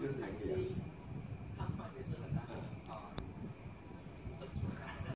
就是两个。